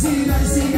Vale,